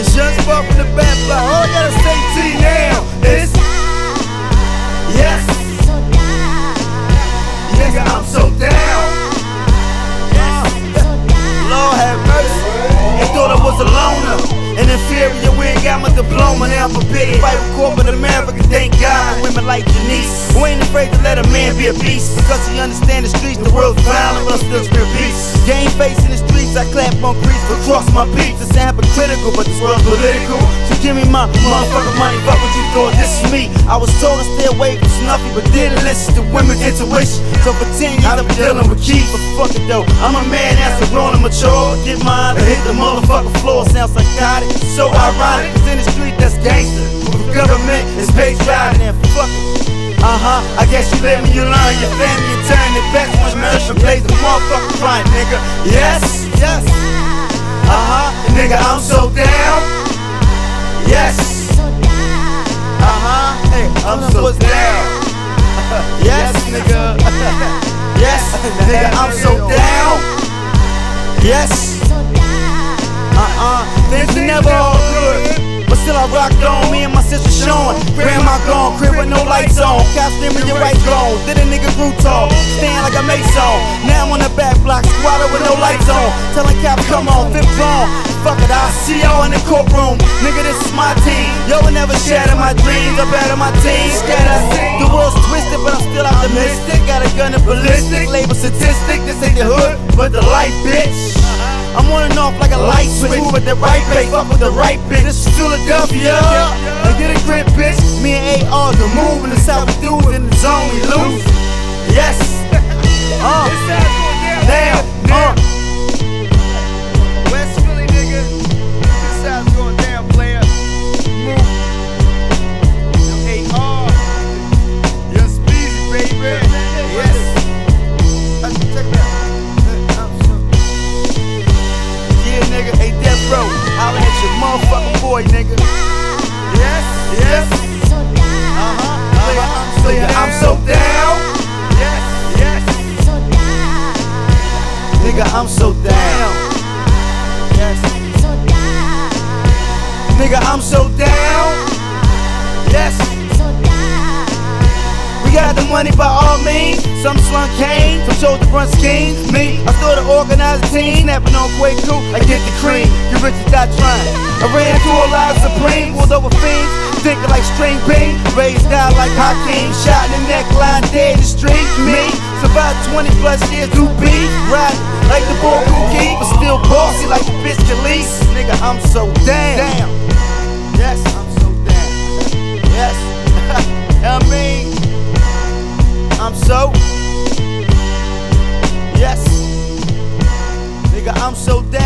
It's just buff in the back, but all I gotta say to you now is Yes. Nigga, I'm so down. Yes. Lord have mercy. They thought I was a loner an inferior. We ain't got my diploma, now I'm forbidden Fight with corporate America, thank God Women like Denise afraid to let a man be a beast. Because he understand the streets, the world's violent, but still scream peace. Game face in the streets, I clap on creeps, but cross my beats. It's hypocritical, but this world's political. So give me my motherfucking money, fuck what you thought. This is me. I was told to stay away from Snuffy, but didn't listen to women's intuition. So for 10 years, I've been dealing with Keith, but fuck it though. I'm a man that's a grown and mature. Get mine hit the motherfucking floor. Sounds psychotic, so ironic. Cause in the street, that's gangster. And you family, you turn the best ones, nurture, blaze the motherfucking front, nigga. Yes, yes. Uh huh, nigga, I'm so down. Yes. Uh huh, hey, I'm so down. Yes, nigga. Yes, nigga, I'm so down. Yes. Uh-uh, things are never all good. But still I rocked on, me and my sister showing. Grandma gone, crib with no lights on. Cops screaming, your right gone. Did a nigga grew tall, stand like a mason. Now I'm on the back block, squatter with no lights on. Telling cops, come on, fifth wrong. Fuck it, I'll see y'all in the courtroom. Nigga, this is my team. Yo will never shatter my dreams. I'm better my team. Scatter. The world's twisted, but I'm still optimistic. Got a gun and ballistic, label statistic. This ain't the hood, but the life, bitch. I'm on and off like a light switch. Move with the right bait, fuck with the right bitch. This is Philadelphia. And get a move in the south we do it in the zone, we lose. Yes. Uh. Damn. Uh. West Philly, nigga. This side's going down, player. Move. AR. Young Speezy, baby. Yes. Check it out. I'm so- Yeah, nigga, hey, Death Row, holla at your motherfucking boy, nigga. Yes. Yes. Money by all means. Some slunk cane, some chose to run schemes. Me, I started organizing team, snapping on Quaku. I get the cream, you rich is not trying. I ran into a lot of supreme, pulled over fiends, thinking like string bean, raised down like Hakeem, shot in the neckline, dead in the street. Me, survived 20 plus years, do beat, right? Like the bull key, but still bossy like the bitch Khalees. Nigga, I'm so down. Damn. Nigga, I'm so down.